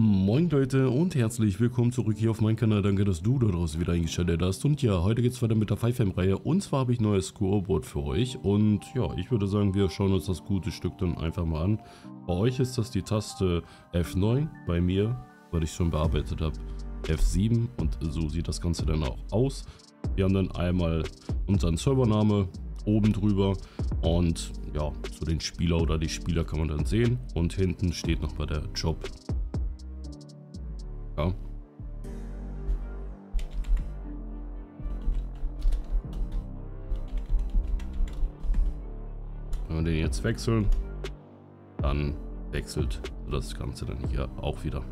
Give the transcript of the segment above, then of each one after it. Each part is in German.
Leute und herzlich willkommen zurück hier auf meinem Kanal. Danke, dass du da draußen wieder eingeschaltet hast. Und ja, heute geht es weiter mit der 5M-Reihe. Und zwar habe ich ein neues Scoreboard für euch. Und ja, ich würde sagen, wir schauen uns das gute Stück dann einfach mal an. Bei euch ist das die Taste F9. Bei mir, weil ich schon bearbeitet habe, F7. Und so sieht das Ganze dann auch aus. Wir haben dann einmal unseren Servername oben drüber. Und ja, so den Spieler oder die Spieler kann man dann sehen. Und hinten steht nochmal der Job ja. Wenn wir den jetzt wechseln, dann wechselt das Ganze dann hier auch wieder.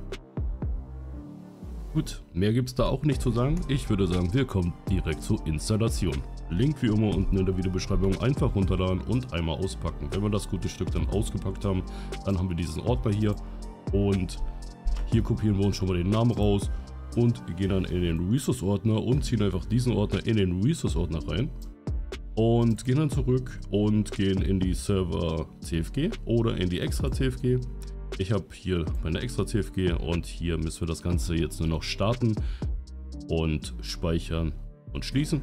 Gut, mehr gibt es da auch nicht zu sagen. Ich würde sagen, wir kommen direkt zur Installation. Link wie immer unten in der Videobeschreibung einfach runterladen und einmal auspacken. Wenn wir das gute Stück dann ausgepackt haben, dann haben wir diesen Ordner hier und hier kopieren wir uns schon mal den Namen raus und gehen dann in den Resource-Ordner und ziehen einfach diesen Ordner in den Resource-Ordner rein. Und gehen dann zurück und gehen in die Server CFG oder in die extra CFG. Ich habe hier meine extra CFG und hier müssen wir das Ganze jetzt nur noch starten und speichern und schließen.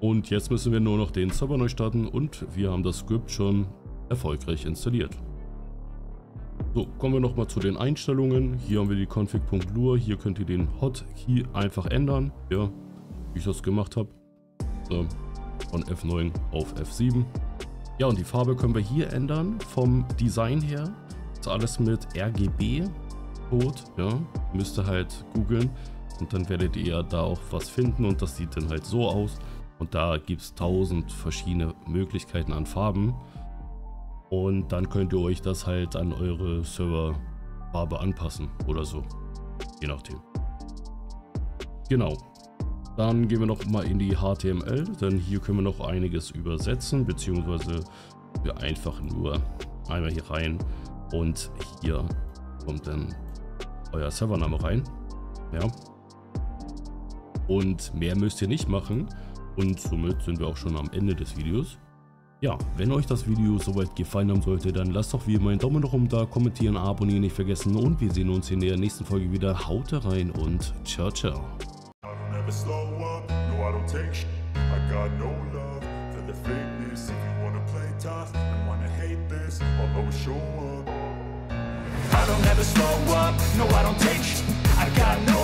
Und jetzt müssen wir nur noch den Server neu starten und wir haben das Script schon erfolgreich installiert. So, kommen wir nochmal zu den Einstellungen. Hier haben wir die config.lua. Hier könnt ihr den Hotkey einfach ändern. Ja, wie ich das gemacht habe. So, von F9 auf F7. Ja, und die Farbe können wir hier ändern. Vom Design her. Ist alles mit RGB-Code. Ja, müsst ihr halt googeln. Und dann werdet ihr da auch was finden. Und das sieht dann halt so aus. Und da gibt es tausend verschiedene Möglichkeiten an Farben. Und dann könnt ihr euch das halt an eure Serverfarbe anpassen oder so. Je nachdem. Genau. Dann gehen wir noch mal in die HTML, denn hier können wir noch einiges übersetzen, beziehungsweise wir einfach nur einmal hier rein und hier kommt dann euer Servername rein. Ja. Und mehr müsst ihr nicht machen und somit sind wir auch schon am Ende des Videos. Ja, wenn euch das Video soweit gefallen haben sollte, dann lasst doch wie immer einen Daumen nach oben da, kommentieren, abonnieren nicht vergessen und wir sehen uns in der nächsten Folge wieder. Haut rein und ciao, ciao. I don't ever slow up, no I don't take I got no